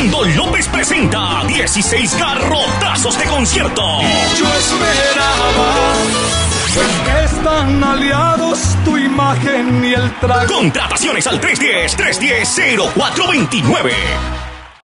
Rosendo López presenta 16 garrotazos de concierto. Yo esperaba. Pues están aliados tu imagen y el trago. Contrataciones al 310-310-0429.